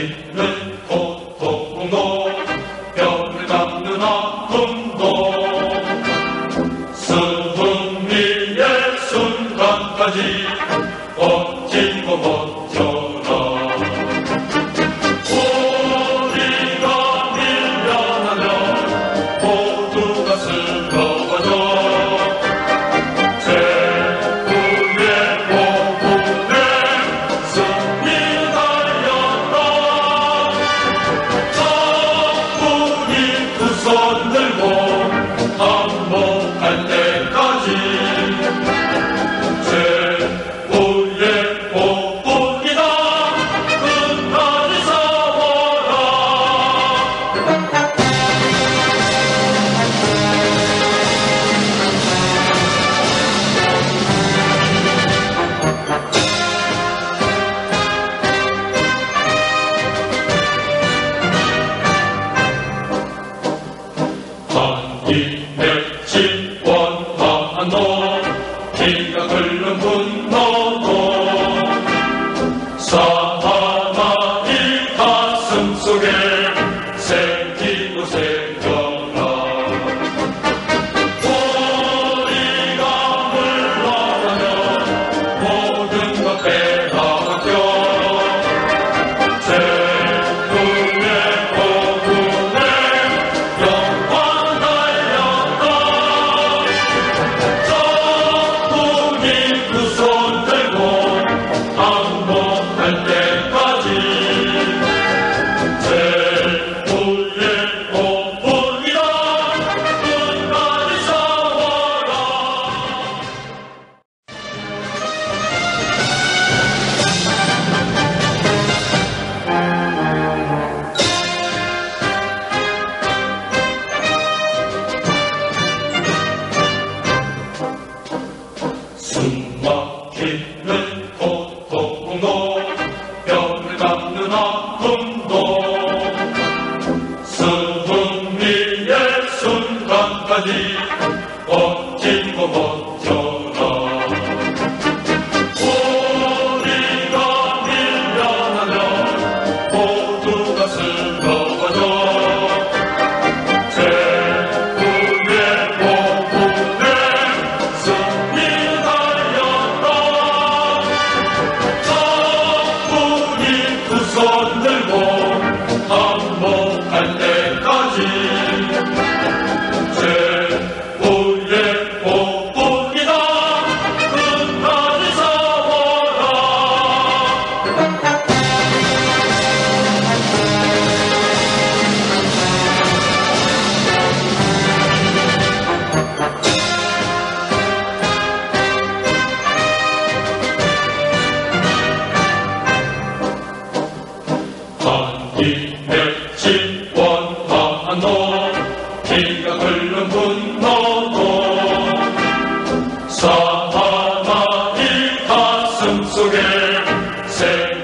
있는 고통도 뼈를 잡는 아픔도. 승리의 순간까지 Lord 공동 뼈를 잡는 아픔도 승리의 순간까지 분노도 길가 끓는 분노도 사하나의 가슴 속에 새